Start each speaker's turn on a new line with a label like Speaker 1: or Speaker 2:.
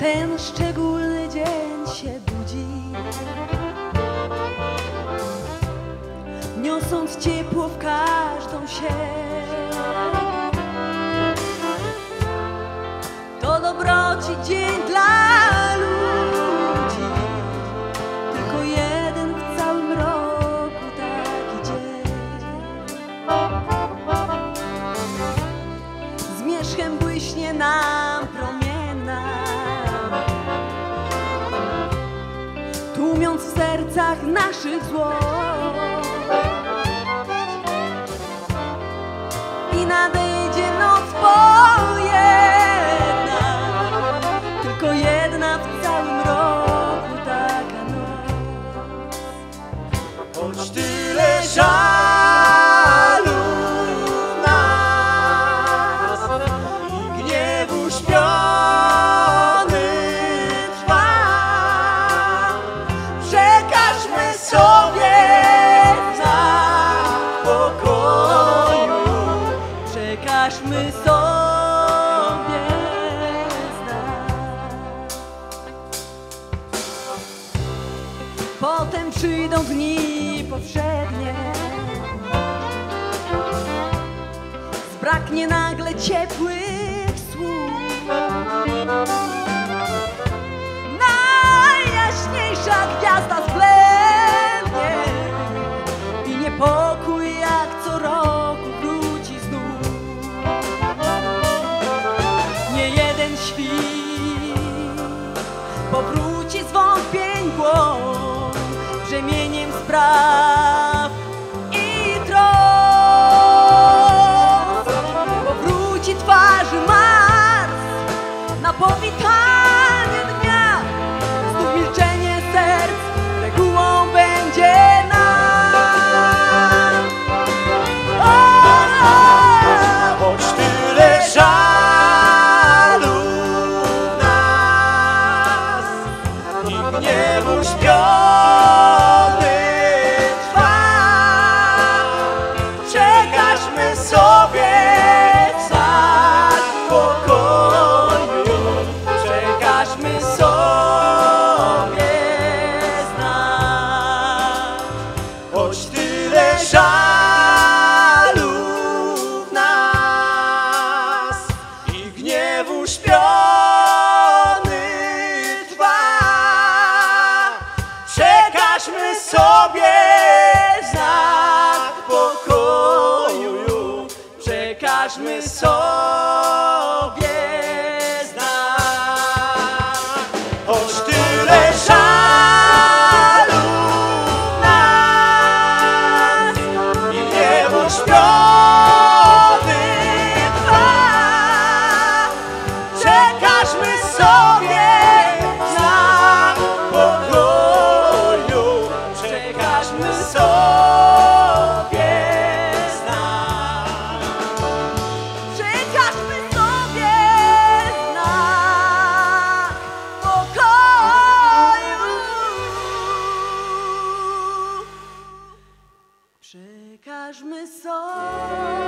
Speaker 1: ten szczególny dzień się budzi. Niosąc ciepło w każdą sieć. To dobroci dzień dla ludzi. Tylko jeden w całym roku taki dzień. Zmierzchem błyśnie nam Tłumiąc w sercach naszych złość I nadejdzie noc pojedna. Tylko jedna w całym roku
Speaker 2: Przekażmy sobie znak.
Speaker 1: Potem przyjdą dni powszednie. Zbraknie nagle ciepłych brzemieniem spraw i trosk. Powróci twarzy Mars na powitanie dnia. Znów milczenie serc regułą będzie nam. O! Choć tyle żalu w nas, nikt nie uśpiał. Daśmy sobie znak pokoju, przekażmy sobie. faz-me só.